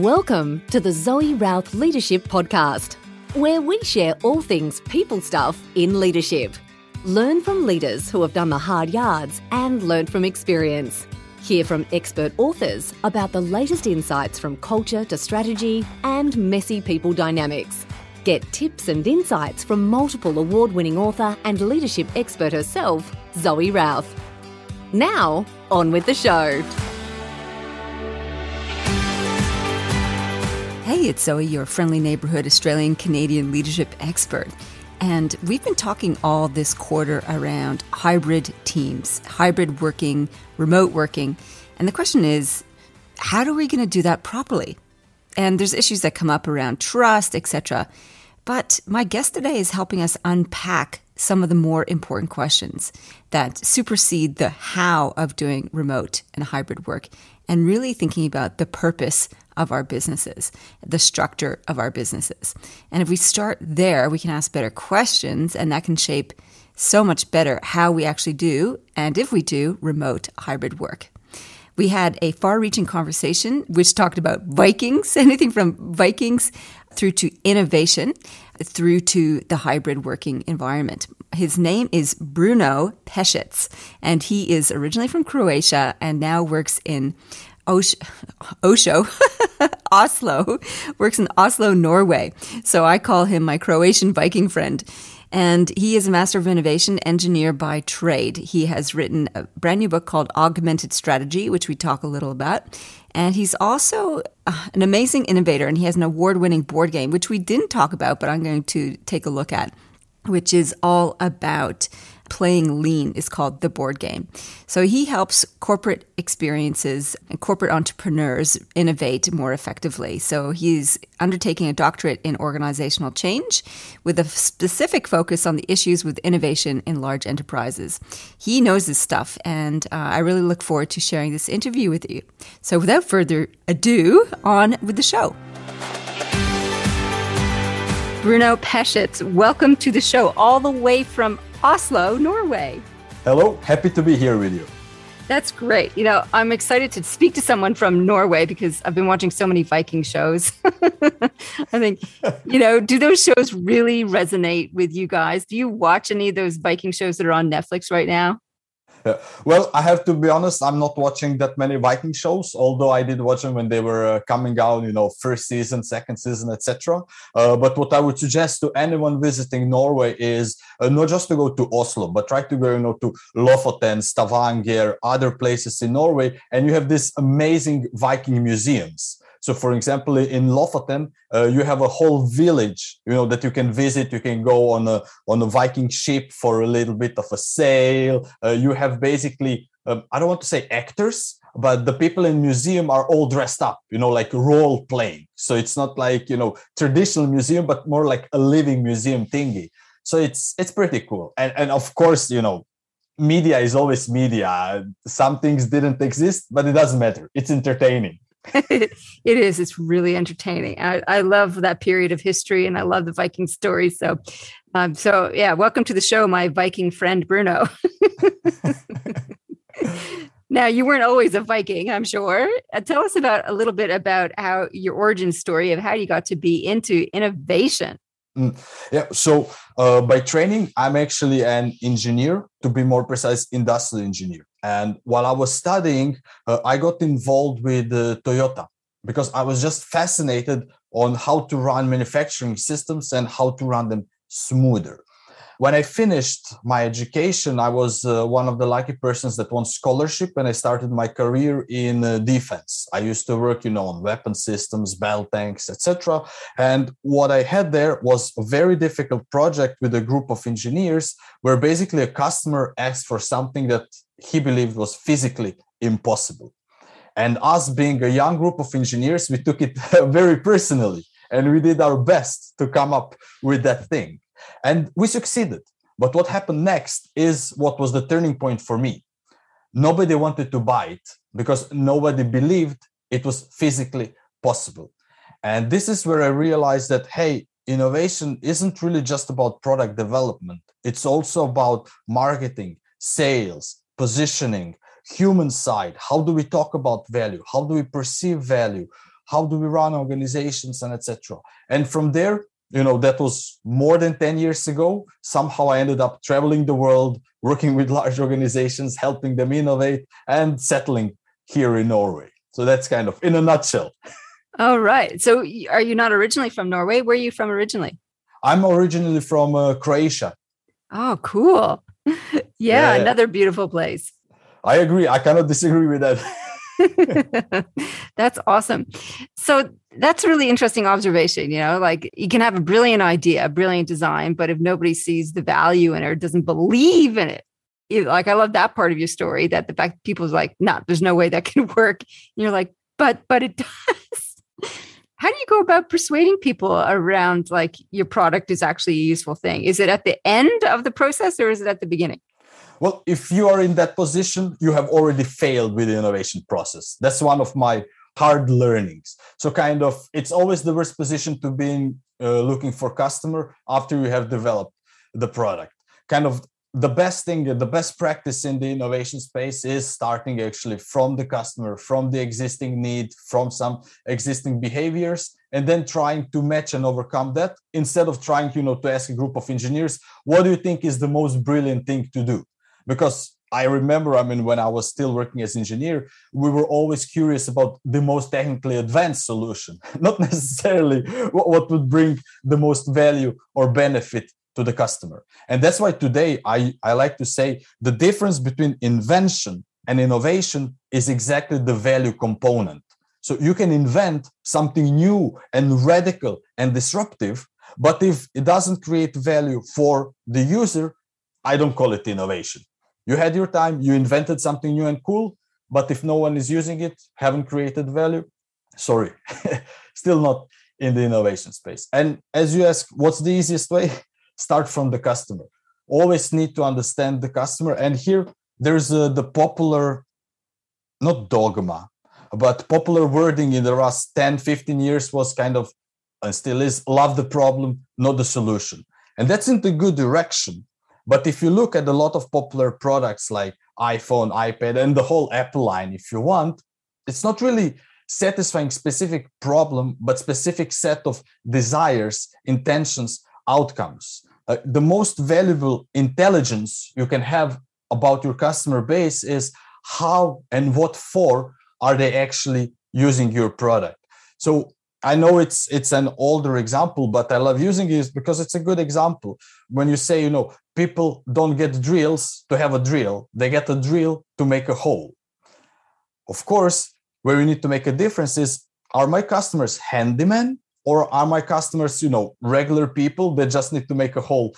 Welcome to the Zoe Routh Leadership Podcast, where we share all things people stuff in leadership. Learn from leaders who have done the hard yards and learned from experience. Hear from expert authors about the latest insights from culture to strategy and messy people dynamics. Get tips and insights from multiple award winning author and leadership expert herself, Zoe Routh. Now, on with the show. Hey, it's Zoe, your friendly neighborhood Australian Canadian leadership expert. And we've been talking all this quarter around hybrid teams, hybrid working, remote working. And the question is, how are we going to do that properly? And there's issues that come up around trust, etc. But my guest today is helping us unpack some of the more important questions that supersede the how of doing remote and hybrid work and really thinking about the purpose of our businesses, the structure of our businesses. And if we start there, we can ask better questions, and that can shape so much better how we actually do, and if we do, remote hybrid work. We had a far reaching conversation which talked about Vikings, anything from Vikings through to innovation, through to the hybrid working environment. His name is Bruno Pešec, and he is originally from Croatia and now works in Osho, Oslo, works in Oslo, Norway. So I call him my Croatian Viking friend. And he is a master of innovation engineer by trade. He has written a brand new book called Augmented Strategy, which we talk a little about. And he's also uh, an amazing innovator, and he has an award winning board game, which we didn't talk about, but I'm going to take a look at, which is all about playing lean is called the board game. So he helps corporate experiences and corporate entrepreneurs innovate more effectively. So he's undertaking a doctorate in organizational change with a specific focus on the issues with innovation in large enterprises. He knows this stuff, and uh, I really look forward to sharing this interview with you. So without further ado, on with the show. Bruno Pešec, welcome to the show all the way from Oslo, Norway. Hello, happy to be here with you. That's great. You know, I'm excited to speak to someone from Norway because I've been watching so many Viking shows. I think, you know, do those shows really resonate with you guys? Do you watch any of those Viking shows that are on Netflix right now? Well, I have to be honest. I'm not watching that many Viking shows, although I did watch them when they were uh, coming out. You know, first season, second season, etc. Uh, but what I would suggest to anyone visiting Norway is uh, not just to go to Oslo, but try to go, you know, to Lofoten, Stavanger, other places in Norway, and you have these amazing Viking museums. So, for example, in Lofoten, uh, you have a whole village, you know, that you can visit. You can go on a on a Viking ship for a little bit of a sail. Uh, you have basically, um, I don't want to say actors, but the people in museum are all dressed up, you know, like role playing. So it's not like you know traditional museum, but more like a living museum thingy. So it's it's pretty cool. And and of course, you know, media is always media. Some things didn't exist, but it doesn't matter. It's entertaining. it is. It's really entertaining. I, I, love that period of history, and I love the Viking stories. So, um, so yeah, welcome to the show, my Viking friend Bruno. now, you weren't always a Viking, I'm sure. Uh, tell us about a little bit about how your origin story of how you got to be into innovation. Mm, yeah. So uh, by training, I'm actually an engineer, to be more precise, industrial engineer. And while I was studying, uh, I got involved with uh, Toyota because I was just fascinated on how to run manufacturing systems and how to run them smoother when I finished my education, I was uh, one of the lucky persons that won scholarship, and I started my career in uh, defense. I used to work, you know, on weapon systems, battle tanks, etc. And what I had there was a very difficult project with a group of engineers, where basically a customer asked for something that he believed was physically impossible. And us being a young group of engineers, we took it very personally, and we did our best to come up with that thing and we succeeded. But what happened next is what was the turning point for me. Nobody wanted to buy it because nobody believed it was physically possible. And this is where I realized that, hey, innovation isn't really just about product development, it's also about marketing, sales, positioning, human side. How do we talk about value? How do we perceive value? how do we run organizations and etc and from there you know that was more than 10 years ago. Somehow i ended up traveling the world working with large organizations helping them innovate and settling here in norway. So that's kind of in a nutshell. All right. So are you not originally from norway? Where are you from originally? I'm originally from uh, croatia. Oh cool yeah, yeah another beautiful place i agree i cannot disagree with that that's awesome. So that's a really interesting observation. You know, like you can have a brilliant idea, a brilliant design, but if nobody sees the value in it or doesn't believe in it, like I love that part of your story that the fact people's like, no, nah, there's no way that can work. And you're like, but but it does. How do you go about persuading people around like your product is actually a useful thing? Is it at the end of the process or is it at the beginning? Well, if you are in that position, you have already failed with the innovation process. That's one of my hard learnings. So, kind of, it's always the worst position to be uh, looking for customer after you have developed the product. Kind of the best thing, the best practice in the innovation space is starting actually from the customer, from the existing need, from some existing behaviors, and then trying to match and overcome that instead of trying, you know, to ask a group of engineers, what do you think is the most brilliant thing to do? because I remember, I mean, when I was still working as engineer, we were always curious about the most technically advanced solution, not necessarily what, would bring the most value or benefit to the customer. And that's why today I, I like to say the difference between invention and innovation is exactly the value component. So you can invent something new and radical and disruptive, but if it doesn't create value for the user, I don't call it innovation you had your time you invented something new and cool but if no one is using it haven't created value sorry still not in the innovation space and as you ask what's the easiest way start from the customer. Always need to understand the customer. And here there's uh, the popular not dogma but popular wording in the last 10 15 years was kind of and still is love the problem not the solution. And that's in the good direction. But if you look at a lot of popular products like iPhone, iPad, and the whole Apple line, if you want, it's not really satisfying specific problem, but specific set of desires, intentions, outcomes. Uh, the most valuable intelligence you can have about your customer base is how and what for are they actually using your product. So I know it's it's an older example, but I love using it because it's a good example. When you say, you know, people don't get drills to have a drill, they get a drill to make a hole. Of course, where we need to make a difference is are my customers handymen or are my customers, you know, regular people that just need to make a hole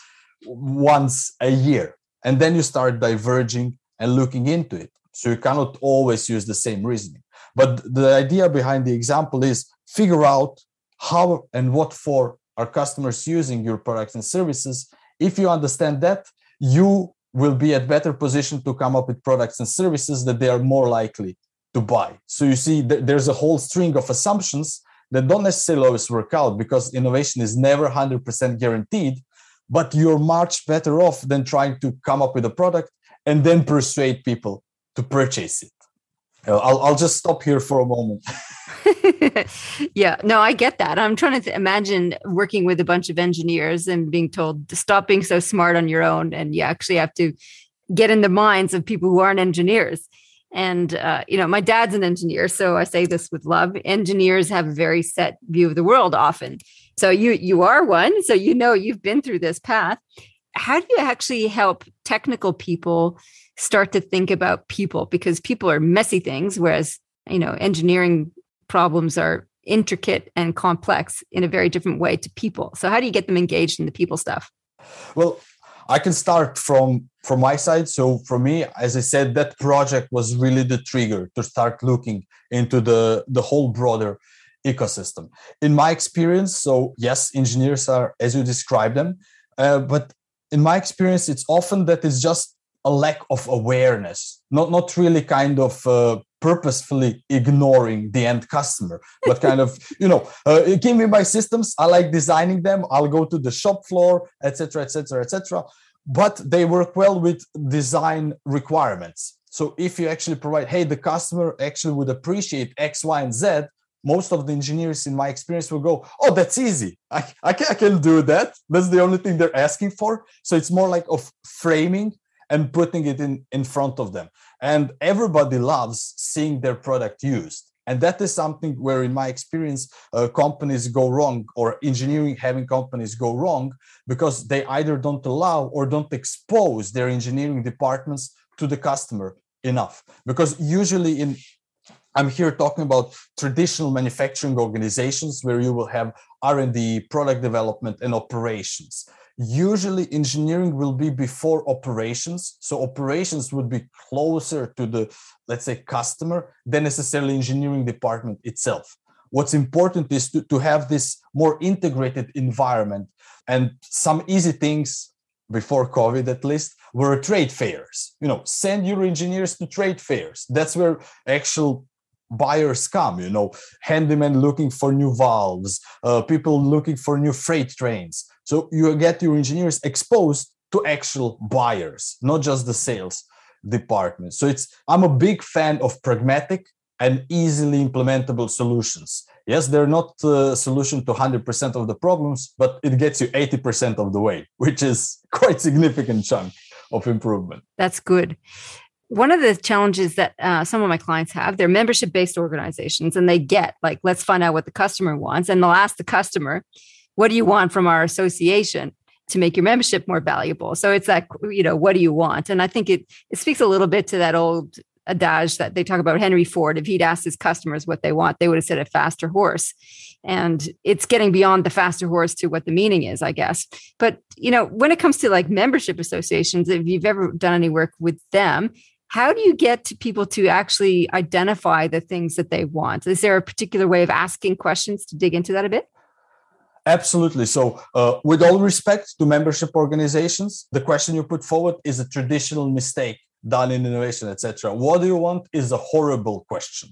once a year? And then you start diverging and looking into it. So you cannot always use the same reasoning. But the idea behind the example is figure out how and what for are customers using your products and services if you understand that you will be at better position to come up with products and services that they are more likely to buy so you see there's a whole string of assumptions that don't necessarily always work out because innovation is never 100% guaranteed but you're much better off than trying to come up with a product and then persuade people to purchase it I'll, I'll just stop here for a moment. yeah, no, I get that. I'm trying to imagine working with a bunch of engineers and being told to stop being so smart on your own. And you actually have to get in the minds of people who aren't engineers. And, uh, you know, my dad's an engineer. So I say this with love. Engineers have a very set view of the world often. So you you are one. So you know you've been through this path. How do you actually help technical people start to think about people because people are messy things, whereas, you know, engineering problems are intricate and complex in a very different way to people. So how do you get them engaged in the people stuff? Well, I can start from from my side. So for me, as I said, that project was really the trigger to start looking into the the whole broader ecosystem. In my experience, so yes, engineers are as you describe them, uh, but in my experience, it's often that it's just a lack of awareness not not really kind of uh, purposefully ignoring the end customer. But kind of you know uh, give me my systems. I like designing them. I'll go to the shop floor etc etc etc but they work well with design requirements. So if you actually provide hey the customer actually would appreciate x y and z most of the engineers in my experience will go oh that's easy. I, I, can, I can do that. That's the only thing they're asking for. So it's more like of framing and putting it in in front of them and everybody loves seeing their product used. And that is something where in my experience uh, companies go wrong or engineering having companies go wrong because they either don't allow or don't expose their engineering departments to the customer enough. Because usually in i'm here talking about traditional manufacturing organizations where you will have r&d product development and operations usually engineering will be before operations. So operations would be closer to the let's say customer than necessarily engineering department itself. What's important is to, to have this more integrated environment and some easy things before covid at least were trade fairs. You know send your engineers to trade fairs. That's where actual buyers come you know handymen looking for new valves uh, people looking for new freight trains so you get your engineers exposed to actual buyers, not just the sales department. So it's I'm a big fan of pragmatic and easily implementable solutions. Yes, they're not a solution to 100% of the problems, but it gets you 80% of the way, which is quite significant chunk of improvement. That's good. One of the challenges that uh, some of my clients have, they're membership based organizations and they get like, let's find out what the customer wants. And they'll ask the customer, what do you want from our association to make your membership more valuable? So it's like you know what do you want? And i think it it speaks a little bit to that old adage that they talk about henry ford. If he'd asked his customers what they want they would have said a faster horse. And it's getting beyond the faster horse to what the meaning is i guess. But you know when it comes to like membership associations if you've ever done any work with them how do you get to people to actually identify the things that they want? Is there a particular way of asking questions to dig into that a bit Absolutely. So, uh, with all respect to membership organizations, the question you put forward is a traditional mistake done in innovation, etc. What do you want is a horrible question.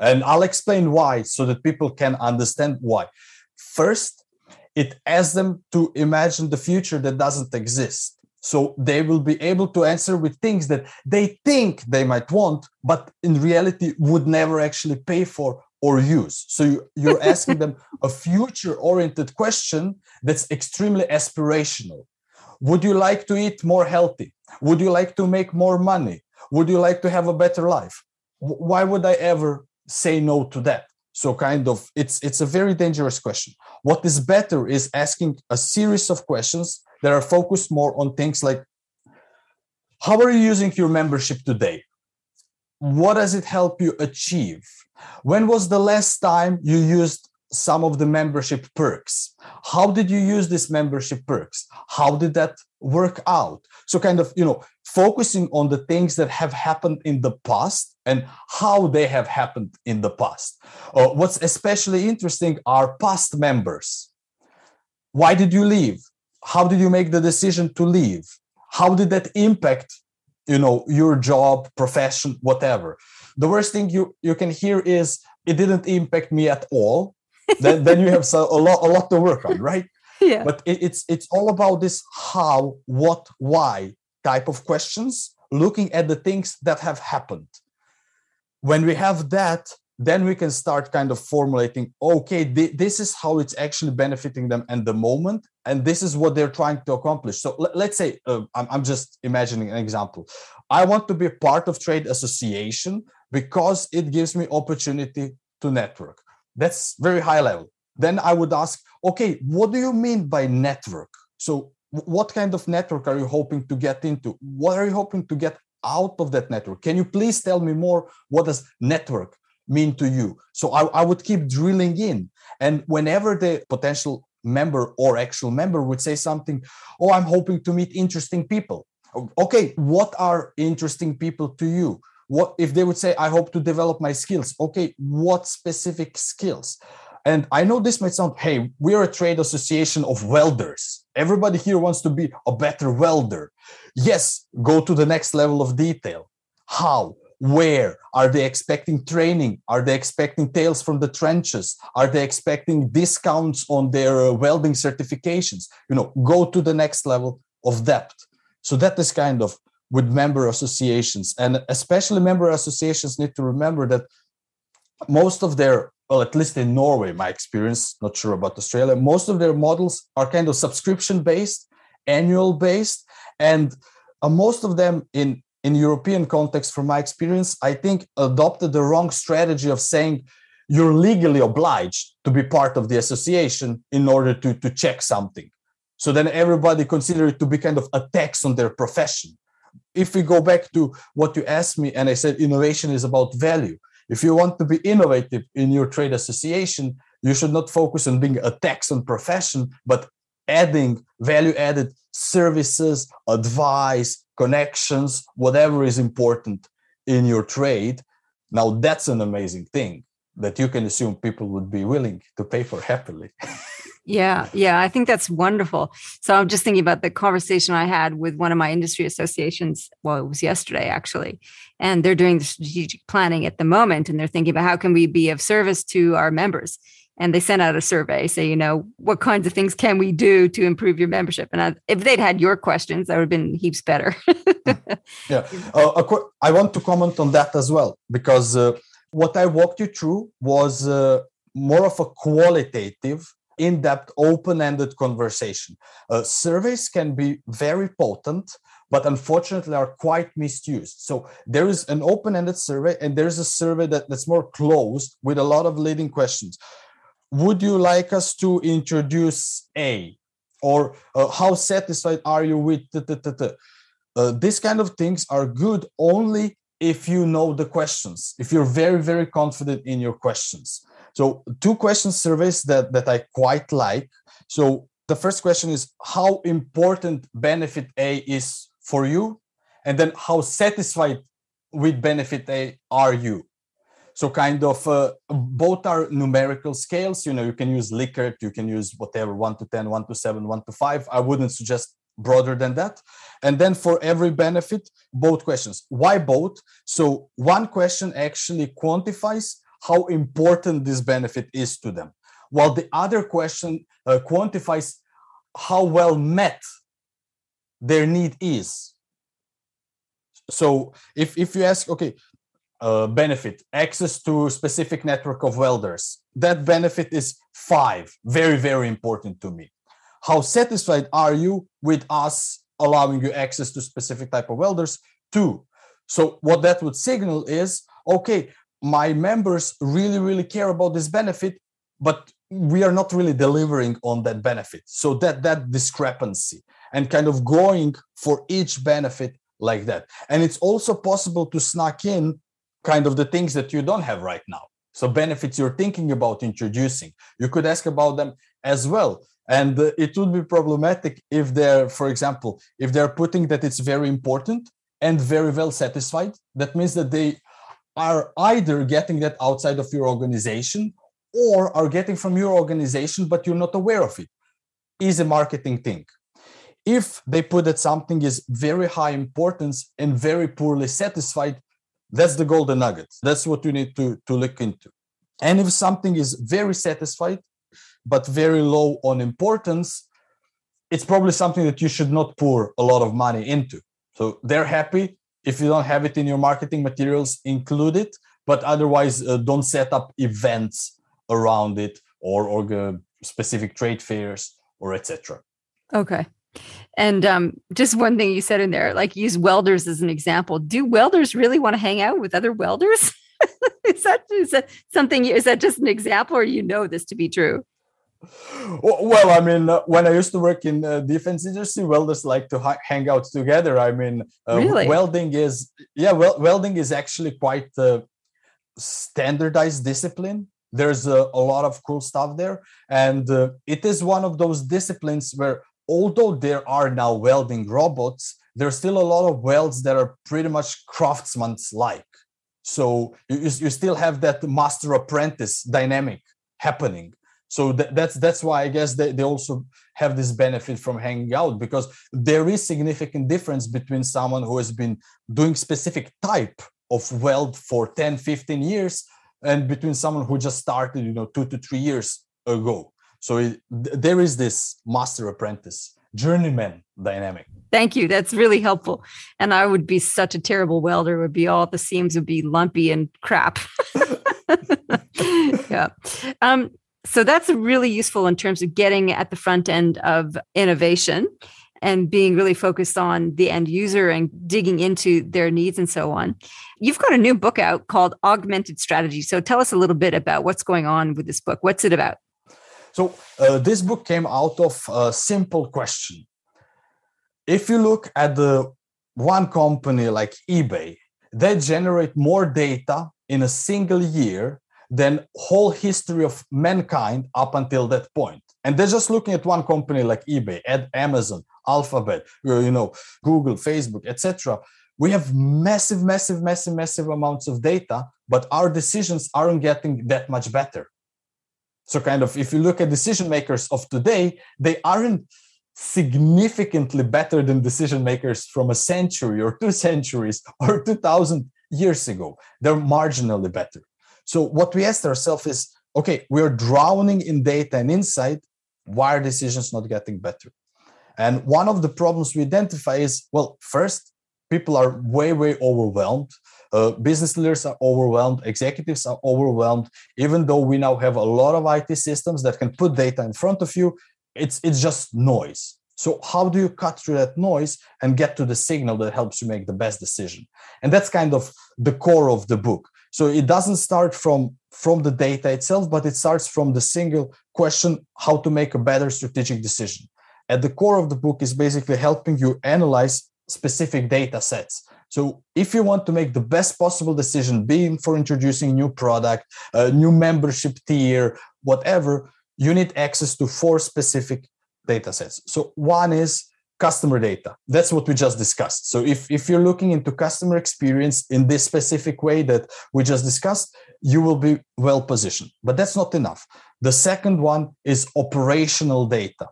And I'll explain why so that people can understand why. First, it asks them to imagine the future that doesn't exist. So they will be able to answer with things that they think they might want, but in reality would never actually pay for or use. So you, are asking them a future oriented question that's extremely aspirational. Would you like to eat more healthy? Would you like to make more money? Would you like to have a better life? Why would I ever say no to that? So kind of it's it's a very dangerous question. What is better is asking a series of questions that are focused more on things like how are you using your membership today? What does it help you achieve? When was the last time you used some of the membership perks? How did you use these membership perks? How did that work out? So, kind of, you know, focusing on the things that have happened in the past and how they have happened in the past. Uh, what's especially interesting are past members. Why did you leave? How did you make the decision to leave? How did that impact you know your job profession whatever the worst thing you you can hear is it didn't impact me at all. Then then you have so, a lot a lot to work on right? Yeah. But it, it's it's all about this how what why type of questions looking at the things that have happened. When we have that then we can start kind of formulating okay th- this is how it's actually benefiting them at the moment and this is what they're trying to accomplish. So l- let's say uh, I'm, I'm just imagining an example. I want to be part of trade association because it gives me opportunity to network. That's very high level. Then i would ask okay what do you mean by network? So what kind of network are you hoping to get into? What are you hoping to get out of that network? Can you please tell me more? What does network mean to you? So I, I would keep drilling in. And whenever the potential member or actual member would say something, oh, I'm hoping to meet interesting people. Okay, what are interesting people to you? What if they would say, I hope to develop my skills? Okay, what specific skills? And I know this might sound, hey, we're a trade association of welders. Everybody here wants to be a better welder. Yes, go to the next level of detail. How? Where? Are they expecting training? Are they expecting tales from the trenches? Are they expecting discounts on their uh, welding certifications? You know go to the next level of depth. So that is kind of with member associations. And especially member associations need to remember that most of their well, at least in Norway, my experience, not sure about Australia, most of their models are kind of subscription based, annual based, and uh, most of them in in European context, from my experience, I think adopted the wrong strategy of saying you're legally obliged to be part of the association in order to, to check something. So then everybody consider it to be kind of a tax on their profession. If we go back to what you asked me, and I said innovation is about value. If you want to be innovative in your trade association, you should not focus on being a tax on profession, but adding value added services, advice, connections, whatever is important in your trade. Now, that's an amazing thing that you can assume people would be willing to pay for happily. yeah, yeah, I think that's wonderful. So I'm just thinking about the conversation I had with one of my industry associations. Well, it was yesterday actually, and they're doing the strategic planning at the moment, and they're thinking about how can we be of service to our members and they sent out a survey say you know what kinds of things can we do to improve your membership? And I, if they'd had your questions that would have been heaps better. Yeah. Uh, i want to comment on that as well because uh, what i walked you through was uh, more of a qualitative in-depth open-ended conversation. Uh, surveys can be very potent but unfortunately are quite misused. So there is an open-ended survey and there's a survey that, that's more closed with a lot of leading questions would you like us to introduce A? Or uh, how satisfied are you with the, the, the. Uh, these kind of things are good only if you know the questions, if you're very, very confident in your questions. So, two question surveys that, that I quite like. So, the first question is how important benefit A is for you? And then, how satisfied with benefit A are you? So kind of uh, both are numerical scales. You know, you can use Likert, you can use whatever, one to 10, one to seven, one to five. I wouldn't suggest broader than that. And then for every benefit, both questions. Why both? So one question actually quantifies how important this benefit is to them, while the other question uh, quantifies how well met their need is. So if, if you ask, okay, uh, benefit access to specific network of welders. That benefit is five very very important to me. How satisfied are you with us allowing you access to specific type of welders? Two so what that would signal is okay my members really really care about this benefit but we are not really delivering on that benefit. So that that discrepancy and kind of going for each benefit like that. And it's also possible to snuck in kind of the things that you don't have right now. So benefits you're thinking about introducing, you could ask about them as well. And uh, it would be problematic if they're, for example, if they're putting that it's very important and very well satisfied. That means that they are either getting that outside of your organization or are getting from your organization, but you're not aware of it. Is a marketing thing. If they put that something is very high importance and very poorly satisfied, that's the golden nugget. That's what you need to, to look into. And if something is very satisfied, but very low on importance, it's probably something that you should not pour a lot of money into. So they're happy. If you don't have it in your marketing materials, include it. But otherwise, uh, don't set up events around it or, or specific trade fairs or etc. Okay. And um, just one thing you said in there, like use welders as an example. Do welders really want to hang out with other welders? is that is that something? Is that just an example, or you know this to be true? Well, I mean, uh, when I used to work in uh, defense industry, welders like to ha- hang out together. I mean, uh, really? welding is yeah, well, welding is actually quite a standardized discipline. There's a, a lot of cool stuff there, and uh, it is one of those disciplines where although there are now welding robots, there's still a lot of welds that are pretty much craftsman's like. So you, you still have that master apprentice dynamic happening. So th- that's that's why I guess they, they also have this benefit from hanging out because there is significant difference between someone who has been doing specific type of weld for 10, 15 years and between someone who just started, you know, two to three years ago. So it, there is this master apprentice journeyman dynamic. Thank you. That's really helpful. And I would be such a terrible welder. It would be all the seams would be lumpy and crap. yeah. Um, so that's really useful in terms of getting at the front end of innovation and being really focused on the end user and digging into their needs and so on. You've got a new book out called Augmented Strategy. So tell us a little bit about what's going on with this book. What's it about? So, uh, this book came out of a simple question. If you look at the one company like eBay, they generate more data in a single year than whole history of mankind up until that point. And they're just looking at one company like eBay, at Amazon, Alphabet, uh, you know, Google, Facebook, etc. We have massive, massive, massive, massive amounts of data, but our decisions aren't getting that much better. So, kind of, if you look at decision makers of today, they aren't significantly better than decision makers from a century or two centuries or 2000 years ago. They're marginally better. So, what we asked ourselves is okay, we're drowning in data and insight. Why are decisions not getting better? And one of the problems we identify is well, first, people are way, way overwhelmed. Uh, business leaders are overwhelmed, executives are overwhelmed. Even though we now have a lot of IT systems that can put data in front of you, it's it's just noise. So how do you cut through that noise and get to the signal that helps you make the best decision? And that's kind of the core of the book. So it doesn't start from from the data itself, but it starts from the single question: how to make a better strategic decision. At the core of the book is basically helping you analyze specific data sets so if you want to make the best possible decision, being for introducing new product, a new membership tier, whatever, you need access to four specific data sets. So one is customer data. That's what we just discussed. So if, if you're looking into customer experience in this specific way that we just discussed, you will be well positioned. But that's not enough. The second one is operational data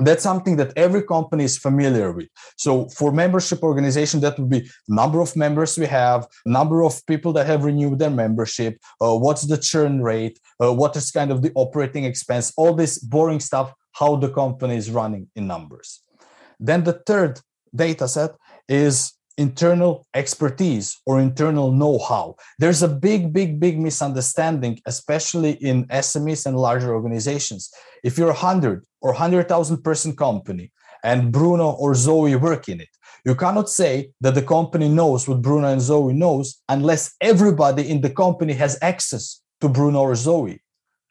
that's something that every company is familiar with. So for membership organization that would be number of members we have number of people that have renewed their membership uh, what's the churn rate uh, what is kind of the operating expense all this boring stuff how the company is running in numbers. Then the third data set is internal expertise or internal know-how. There's a big big big misunderstanding especially in smes and larger organizations. If you're a 100 or 100000 person company and bruno or zoe work in it you cannot say that the company knows what bruno and zoe knows unless everybody in the company has access to bruno or zoe.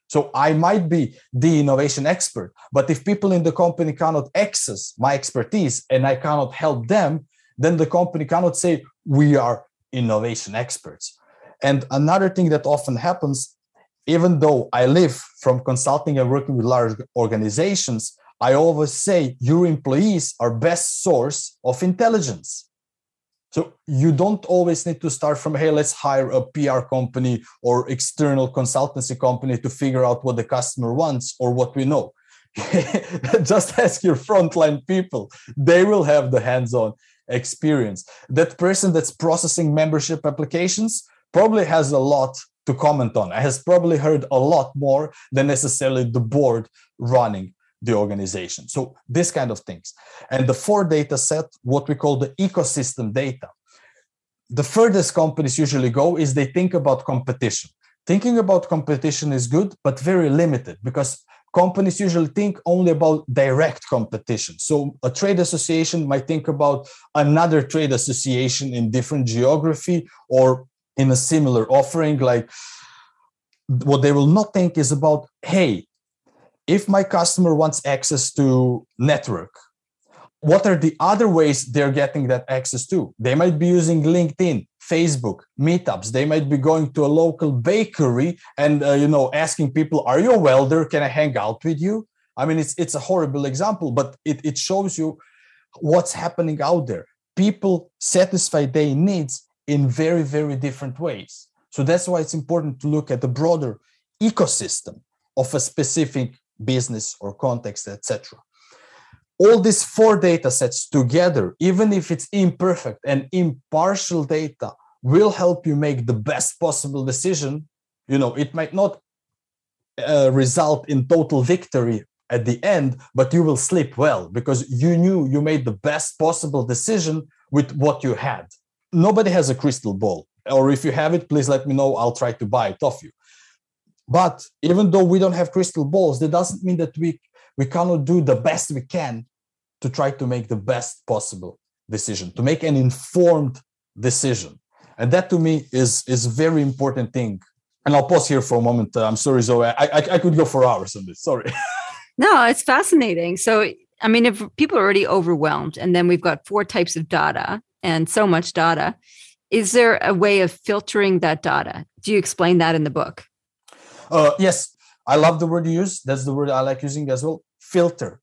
So I might be the innovation expert, but if people in the company cannot access my expertise and I cannot help them, then the company cannot say we are innovation experts. And another thing that often happens, even though I live from consulting and working with large organizations, I always say your employees are best source of intelligence. So you don't always need to start from, hey, let's hire a PR company or external consultancy company to figure out what the customer wants or what we know. Just ask your frontline people. They will have the hands-on experience. That person that's processing membership applications probably has a lot to comment on, has probably heard a lot more than necessarily the board running the organization. So this kind of things. And the fourth data set, what we call the ecosystem data. The furthest companies usually go is they think about competition. Thinking about competition is good, but very limited because companies usually think only about direct competition. So a trade association might think about another trade association in different geography or in a similar offering. Like what they will not think is about, hey, if my customer wants access to network, what are the other ways they're getting that access to? They might be using LinkedIn. Facebook meetups. They might be going to a local bakery and uh, you know asking people, "Are you a welder? Can I hang out with you?" I mean, it's it's a horrible example, but it it shows you what's happening out there. People satisfy their needs in very very different ways. So that's why it's important to look at the broader ecosystem of a specific business or context, etc all these four data sets together, even if it's imperfect and impartial data, will help you make the best possible decision. You know, it might not uh, result in total victory at the end, but you will sleep well because you knew you made the best possible decision with what you had. Nobody has a crystal ball. or if you have it, please let me know. I'll try to buy it off you. But even though we don't have crystal balls, that doesn't mean that we we cannot do the best we can to try to make the best possible decision, to make an informed decision. And that to me is is very important thing. And I'll pause here for a moment. Uh, I'm sorry, Zoe. I, I, I could go for hours on this. Sorry. no, it's fascinating. So, I mean, if people are already overwhelmed, and then we've got four types of data and so much data, is there a way of filtering that data? Do you explain that in the book? Uh, yes, I love the word you use. That's the word I like using as well. Filter.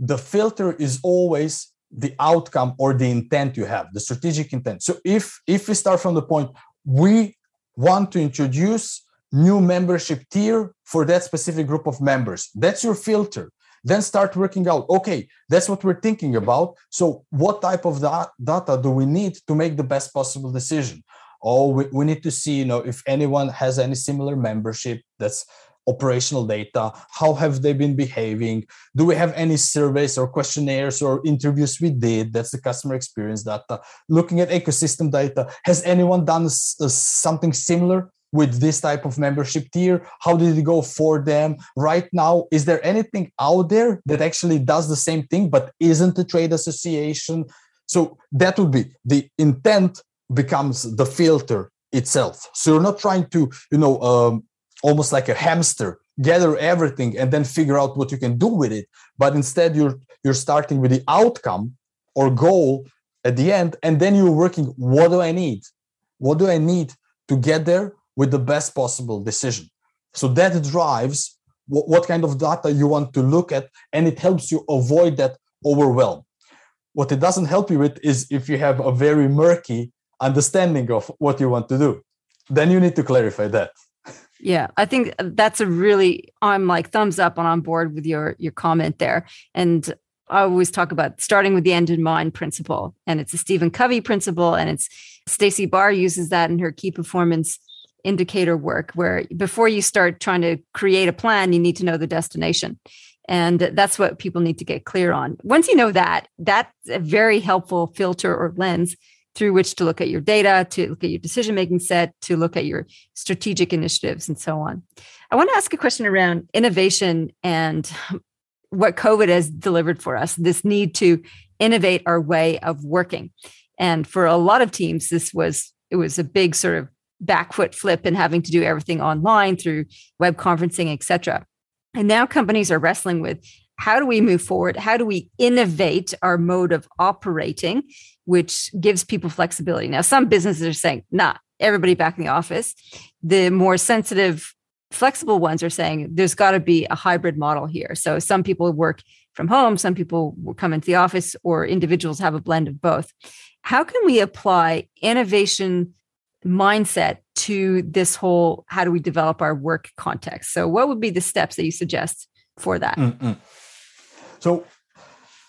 The filter is always the outcome or the intent you have, the strategic intent. So if if we start from the point we want to introduce new membership tier for that specific group of members, that's your filter. Then start working out. Okay, that's what we're thinking about. So what type of data do we need to make the best possible decision? Oh, we, we need to see, you know, if anyone has any similar membership that's operational data? How have they been behaving? Do we have any surveys or questionnaires or interviews we did? That's the customer experience data. Looking at ecosystem data has anyone done something similar with this type of membership tier? How did it go for them? Right now is there anything out there that actually does the same thing but isn't a trade association? So that would be the intent becomes the filter itself. So you're not trying to you know um, almost like a hamster gather everything and then figure out what you can do with it. But instead you're you're starting with the outcome or goal at the end and then you're working what do i need? What do i need to get there with the best possible decision? So that drives what, what kind of data you want to look at and it helps you avoid that overwhelm. What it doesn't help you with is if you have a very murky understanding of what you want to do. Then you need to clarify that yeah, I think that's a really I'm like thumbs up and on board with your your comment there. And I always talk about starting with the end in mind principle, and it's a Stephen Covey principle, and it's Stacey Barr uses that in her key performance indicator work, where before you start trying to create a plan, you need to know the destination. And that's what people need to get clear on. Once you know that, that's a very helpful filter or lens through which to look at your data, to look at your decision making set, to look at your strategic initiatives, and so on. I want to ask a question around innovation and what COVID has delivered for us this need to innovate our way of working. And for a lot of teams, this was it was a big sort of back foot flip and having to do everything online through web conferencing, et cetera. And now companies are wrestling with how do we move forward? How do we innovate our mode of operating, which gives people flexibility? Now, some businesses are saying, nah, everybody back in the office. The more sensitive, flexible ones are saying there's got to be a hybrid model here. So some people work from home, some people come into the office, or individuals have a blend of both. How can we apply innovation mindset to this whole how do we develop our work context? So, what would be the steps that you suggest for that? Mm-mm. So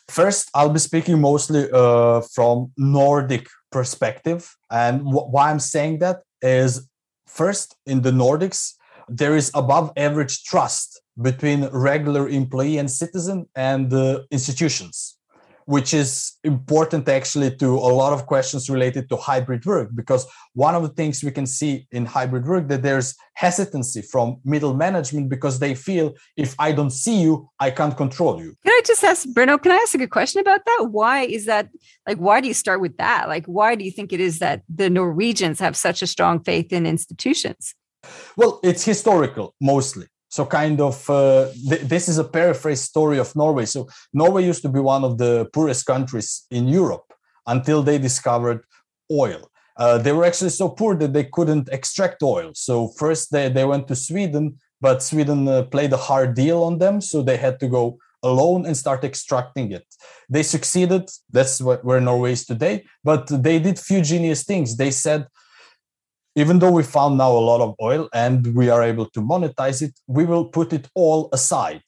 first, I'll be speaking mostly uh, from Nordic perspective, and wh- why I'm saying that is first in the Nordics there is above average trust between regular employee and citizen and the institutions which is important actually to a lot of questions related to hybrid work because one of the things we can see in hybrid work that there's hesitancy from middle management because they feel if i don't see you i can't control you. Can i just ask bruno can i ask a good question about that? Why is that like why do you start with that? Like why do you think it is that the norwegians have such a strong faith in institutions? Well it's historical mostly so kind of uh, th- this is a paraphrase story of norway. So norway used to be one of the poorest countries in europe until they discovered oil. Uh, they were actually so poor that they couldn't extract oil. So first they, they went to sweden but sweden uh, played a hard deal on them so they had to go alone and start extracting it. They succeeded that's what, where norway is today but they did few genius things. They said even though we found now a lot of oil and we are able to monetize it, we will put it all aside.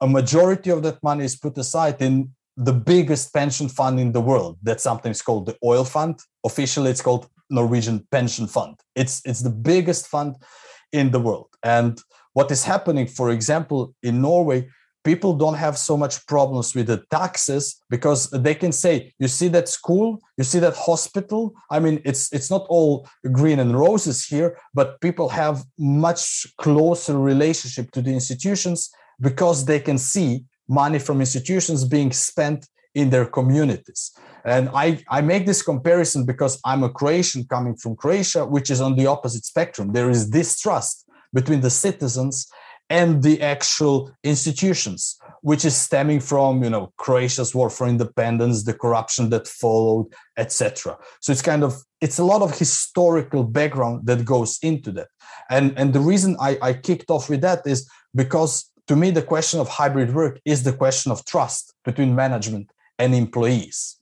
A majority of that money is put aside in the biggest pension fund in the world. That's sometimes called the oil fund. Officially, it's called Norwegian Pension Fund. It's it's the biggest fund in the world. And what is happening, for example, in Norway, people don't have so much problems with the taxes because they can say you see that school? You see that hospital? I mean it's it's not all green and roses here but people have much closer relationship to the institutions because they can see money from institutions being spent in their communities. And i i make this comparison because i'm a croatian coming from croatia which is on the opposite spectrum. There is distrust between the citizens and the actual institutions which is stemming from you know croatia's war for independence the corruption that followed etc so it's kind of it's a lot of historical background that goes into that. And and the reason i i kicked off with that is because to me the question of hybrid work is the question of trust between management and employees.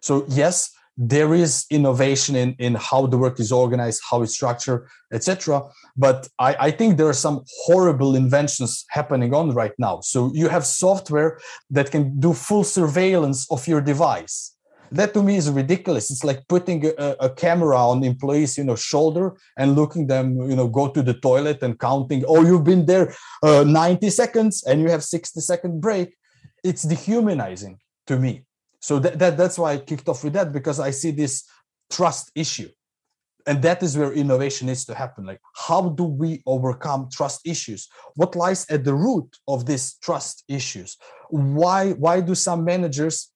So yes there is innovation in, in how the work is organized, how it's structured, etc. But I, I think there are some horrible inventions happening on right now. So you have software that can do full surveillance of your device. That to me is ridiculous. It's like putting a, a camera on employees, you know, shoulder and looking them, you know, go to the toilet and counting. Oh, you've been there uh, 90 seconds and you have 60 second break. It's dehumanizing to me so that, that that's why i kicked off with that because i see this trust issue. And that is where innovation needs to happen. Like how do we overcome trust issues? What lies at the root of these trust issues? Why why do some managers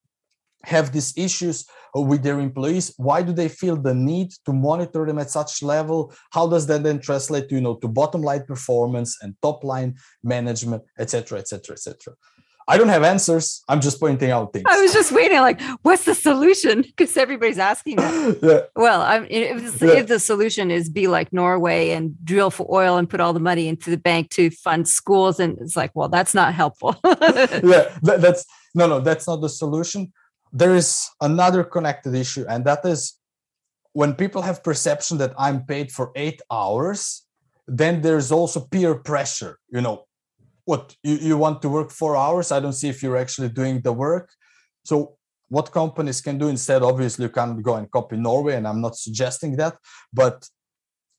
have these issues with their employees? Why do they feel the need to monitor them at such level? How does that then translate to you know to bottom line performance and top line management etc etc etc I don't have answers. I'm just pointing out things. I was just waiting, like, what's the solution? Because everybody's asking that. yeah. Well, I'm, if, yeah. if, the solution is be like Norway and drill for oil and put all the money into the bank to fund schools, and it's like, well, that's not helpful. yeah, that, that's no, no, that's not the solution. There is another connected issue, and that is when people have perception that I'm paid for eight hours, then there's also peer pressure. You know, what you, you want to work four hours? I don't see if you're actually doing the work. So what companies can do instead obviously you can't go and copy norway and i'm not suggesting that but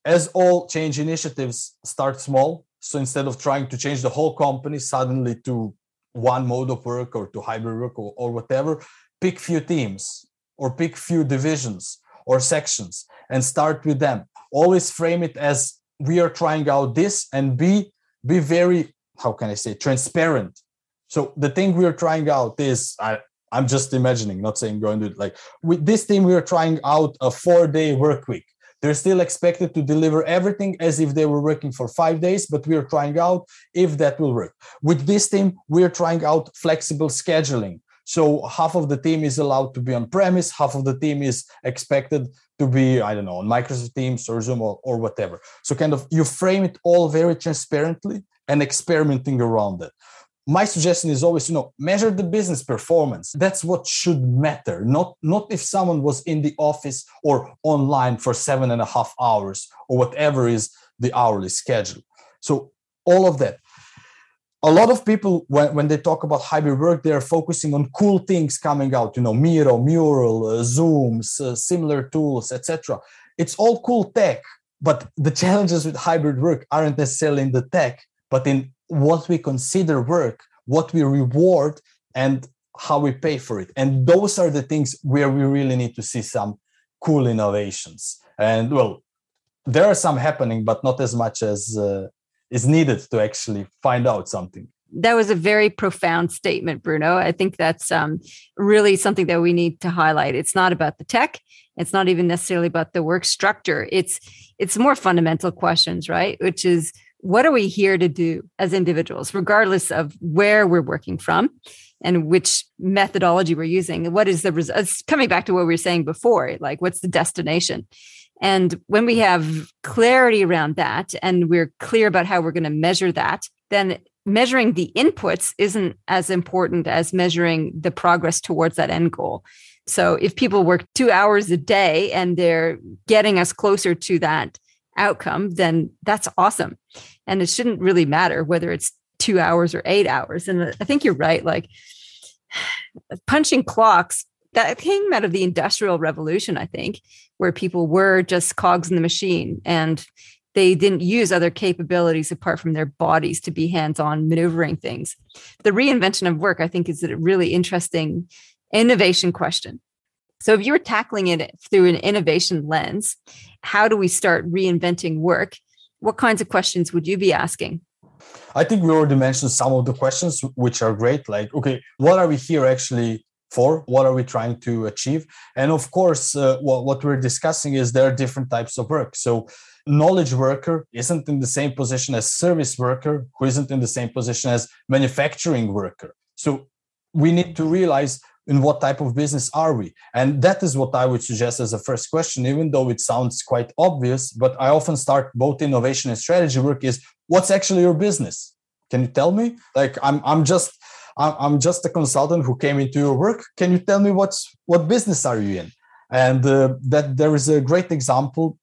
as all change initiatives start small so instead of trying to change the whole company suddenly to one mode of work or to hybrid work or, or whatever pick few teams or pick few divisions or sections and start with them. Always frame it as we are trying out this and be be very how can I say transparent. So the thing we are trying out is I I'm just imagining, not saying going to like with this team we are trying out a four day work week. They're still expected to deliver everything as if they were working for five days, but we are trying out if that will work. With this team, we are trying out flexible scheduling. So half of the team is allowed to be on premise, half of the team is expected to be, I don't know, on Microsoft Teams or Zoom or, or whatever. So kind of you frame it all very transparently and experimenting around it. My suggestion is always you know measure the business performance. That's what should matter not not if someone was in the office or online for seven and a half hours or whatever is the hourly schedule. So all of that. A lot of people when, when they talk about hybrid work they're focusing on cool things coming out you know miro mural uh, zooms uh, similar tools etc it's all cool tech but the challenges with hybrid work aren't necessarily in the tech but in what we consider work, what we reward, and how we pay for it. And those are the things where we really need to see some cool innovations. And well, there are some happening, but not as much as uh, is needed to actually find out something. That was a very profound statement, Bruno. I think that's um, really something that we need to highlight. It's not about the tech. It's not even necessarily about the work structure. It's it's more fundamental questions, right? Which is what are we here to do as individuals, regardless of where we're working from and which methodology we're using? What is the result? Coming back to what we were saying before, like what's the destination? And when we have clarity around that and we're clear about how we're going to measure that, then measuring the inputs isn't as important as measuring the progress towards that end goal. So if people work two hours a day and they're getting us closer to that outcome, then that's awesome. And it shouldn't really matter whether it's two hours or eight hours. And I think you're right. Like punching clocks, that came out of the industrial revolution, I think, where people were just cogs in the machine and they didn't use other capabilities apart from their bodies to be hands-on maneuvering things the reinvention of work i think is a really interesting innovation question so if you were tackling it through an innovation lens how do we start reinventing work what kinds of questions would you be asking I think we already mentioned some of the questions, which are great. Like, okay, what are we here actually for? What are we trying to achieve? And of course, uh, what, what we're discussing is there are different types of work. So, knowledge worker isn't in the same position as service worker, who isn't in the same position as manufacturing worker. So, we need to realize in what type of business are we? And that is what i would suggest as a first question even though it sounds quite obvious but i often start both innovation and strategy work is what's actually your business? Can you tell me? Like i'm i'm just i'm just a consultant who came into your work. Can you tell me what's what business are you in? And uh, that there is a great example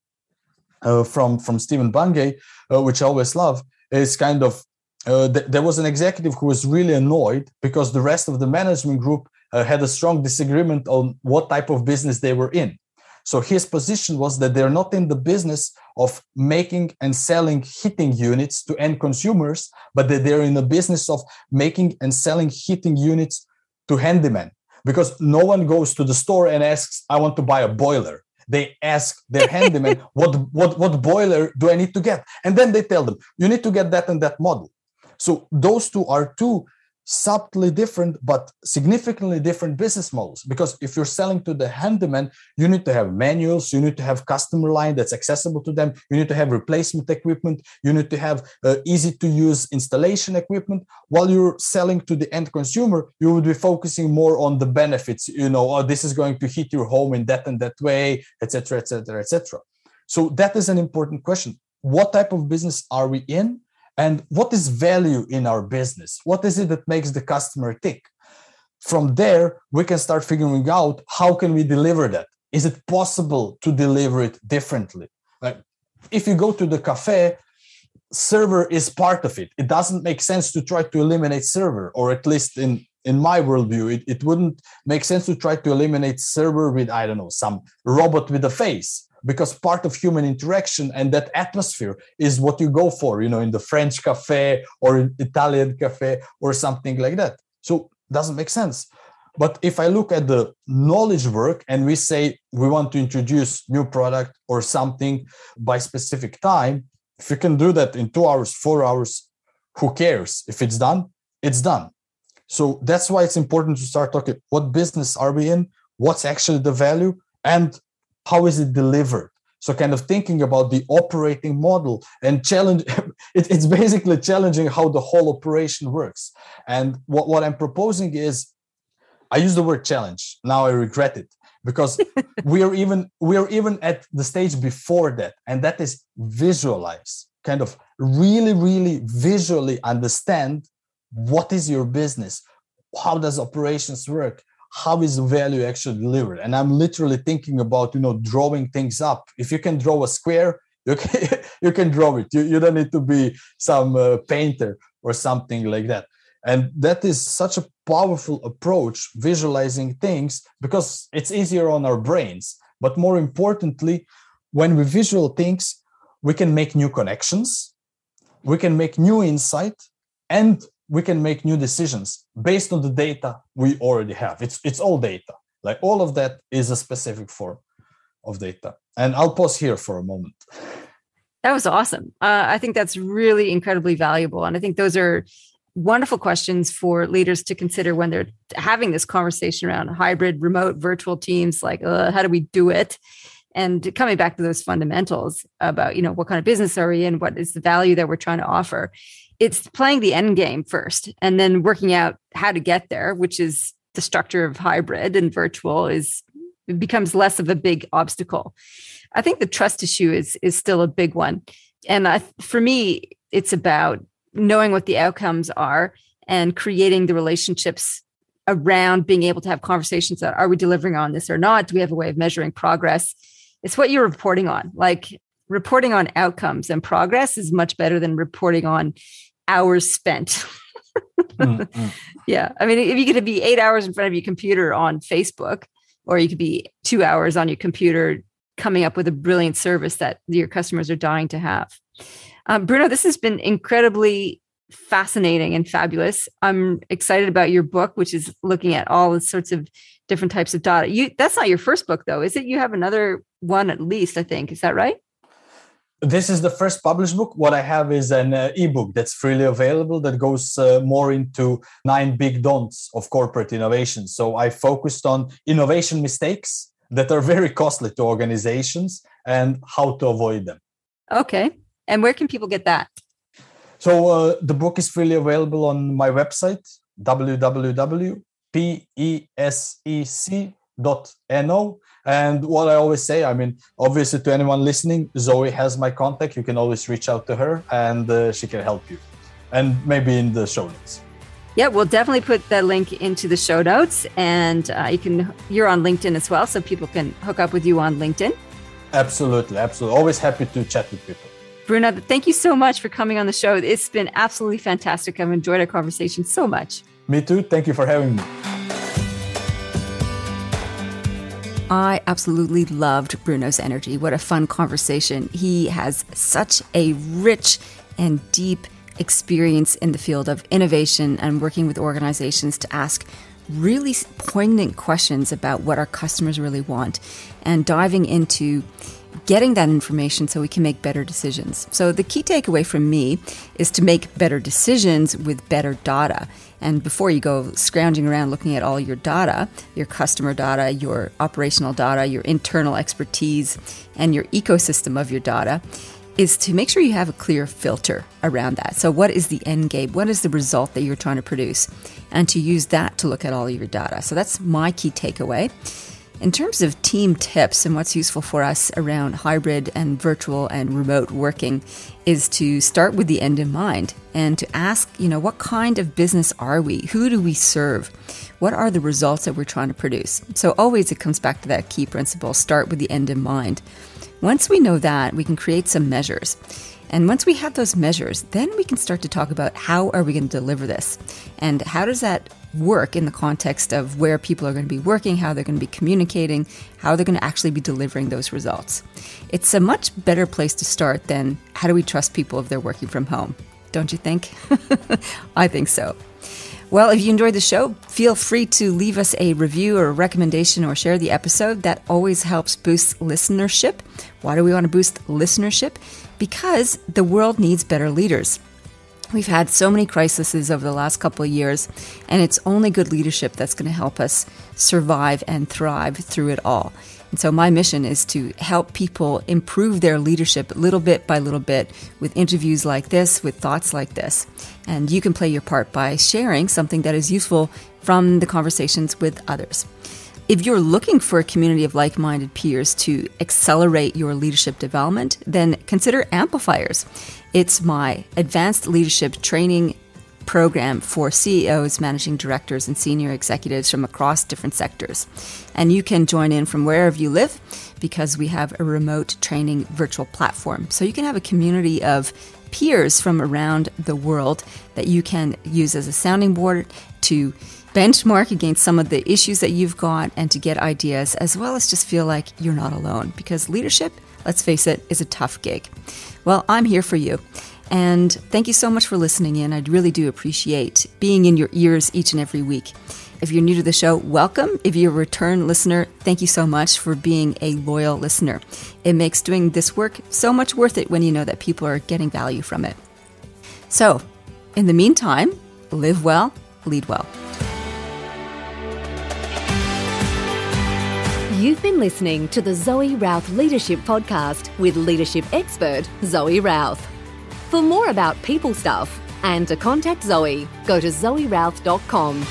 uh, from from Stephen Bungay, uh, which I always love, is kind of uh, th- there was an executive who was really annoyed because the rest of the management group uh, had a strong disagreement on what type of business they were in. So his position was that they're not in the business of making and selling heating units to end consumers, but that they're in the business of making and selling heating units to handymen. Because no one goes to the store and asks, I want to buy a boiler. They ask their handyman, what, what, what boiler do I need to get? And then they tell them, you need to get that and that model. So those two are two subtly different but significantly different business models. Because if you're selling to the handyman you need to have manuals you need to have customer line that's accessible to them you need to have replacement equipment you need to have uh, easy to use installation equipment. While you're selling to the end consumer you would be focusing more on the benefits you know oh this is going to hit your home in that and that way etc etc etc so that is an important question. What type of business are we in and what is value in our business? What is it that makes the customer tick? From there we can start figuring out how can we deliver that? Is it possible to deliver it differently? Like if you go to the cafe server is part of it. It doesn't make sense to try to eliminate server or at least in in my worldview it, it wouldn't make sense to try to eliminate server with i don't know some robot with a face because part of human interaction and that atmosphere is what you go for you know in the french cafe or italian cafe or something like that. So doesn't make sense. But if i look at the knowledge work and we say we want to introduce new product or something by specific time if you can do that in 2 hours 4 hours who cares? If it's done it's done. So that's why it's important to start talking what business are we in? What's actually the value? And how is it delivered? So kind of thinking about the operating model and challenge it, it's basically challenging how the whole operation works. And what, what i'm proposing is i use the word challenge. Now i regret it because we are even we are even at the stage before that and that is visualize kind of really really visually understand what is your business? How does operations work how is the value actually delivered? And i'm literally thinking about you know drawing things up. If you can draw a square you can you can draw it. You, you don't need to be some uh, painter or something like that. And that is such a powerful approach visualizing things because it's easier on our brains. But more importantly when we visual things we can make new connections we can make new insight and we can make new decisions based on the data we already have. It's it's all data. Like all of that is a specific form of data. And I'll pause here for a moment. That was awesome. Uh, I think that's really incredibly valuable, and I think those are wonderful questions for leaders to consider when they're having this conversation around hybrid, remote, virtual teams. Like, uh, how do we do it? And coming back to those fundamentals about, you know, what kind of business are we in? What is the value that we're trying to offer? it's playing the end game first and then working out how to get there, which is the structure of hybrid and virtual is becomes less of a big obstacle. I think the trust issue is is still a big one. And I, for me, it's about knowing what the outcomes are and creating the relationships around being able to have conversations that are we delivering on this or not? Do we have a way of measuring progress? It's what you're reporting on. Like reporting on outcomes and progress is much better than reporting on hours spent. mm-hmm. Yeah. I mean, if you could be eight hours in front of your computer on Facebook, or you could be two hours on your computer coming up with a brilliant service that your customers are dying to have. Um, Bruno, this has been incredibly fascinating and fabulous. I'm excited about your book, which is looking at all the sorts of different types of data. You that's not your first book though, is it? You have another one at least, I think. Is that right? This is the first published book. What I have is an uh, ebook that's freely available that goes uh, more into nine big don'ts of corporate innovation. So I focused on innovation mistakes that are very costly to organizations and how to avoid them. Okay. And where can people get that? So uh, the book is freely available on my website www.pesec.no. And what I always say, I mean, obviously to anyone listening, Zoe has my contact. You can always reach out to her, and uh, she can help you, and maybe in the show notes. Yeah, we'll definitely put that link into the show notes, and uh, you can. You're on LinkedIn as well, so people can hook up with you on LinkedIn. Absolutely, absolutely. Always happy to chat with people. Bruno, thank you so much for coming on the show. It's been absolutely fantastic. I've enjoyed our conversation so much. Me too. Thank you for having me. I absolutely loved Bruno's energy. What a fun conversation. He has such a rich and deep experience in the field of innovation and working with organizations to ask really poignant questions about what our customers really want and diving into getting that information so we can make better decisions. So, the key takeaway from me is to make better decisions with better data. And before you go scrounging around looking at all your data, your customer data, your operational data, your internal expertise, and your ecosystem of your data, is to make sure you have a clear filter around that. So, what is the end game? What is the result that you're trying to produce? And to use that to look at all of your data. So, that's my key takeaway. In terms of team tips and what's useful for us around hybrid and virtual and remote working is to start with the end in mind and to ask, you know, what kind of business are we? Who do we serve? What are the results that we're trying to produce? So always it comes back to that key principle, start with the end in mind. Once we know that, we can create some measures. And once we have those measures, then we can start to talk about how are we going to deliver this? And how does that work in the context of where people are going to be working, how they're going to be communicating, how they're going to actually be delivering those results. It's a much better place to start than how do we trust people if they're working from home? Don't you think? I think so. Well, if you enjoyed the show, feel free to leave us a review or a recommendation or share the episode. That always helps boost listenership. Why do we want to boost listenership? Because the world needs better leaders. We've had so many crises over the last couple of years, and it's only good leadership that's going to help us survive and thrive through it all. And so, my mission is to help people improve their leadership little bit by little bit with interviews like this, with thoughts like this. And you can play your part by sharing something that is useful from the conversations with others. If you're looking for a community of like minded peers to accelerate your leadership development, then consider Amplifiers. It's my advanced leadership training program for CEOs, managing directors, and senior executives from across different sectors. And you can join in from wherever you live because we have a remote training virtual platform. So you can have a community of peers from around the world that you can use as a sounding board to benchmark against some of the issues that you've got and to get ideas, as well as just feel like you're not alone. Because leadership, let's face it, is a tough gig. Well, I'm here for you. And thank you so much for listening in. I really do appreciate being in your ears each and every week. If you're new to the show, welcome. If you're a return listener, thank you so much for being a loyal listener. It makes doing this work so much worth it when you know that people are getting value from it. So, in the meantime, live well, lead well. You've been listening to the Zoe Routh Leadership Podcast with leadership expert Zoe Routh. For more about people stuff and to contact Zoe, go to zoerouth.com.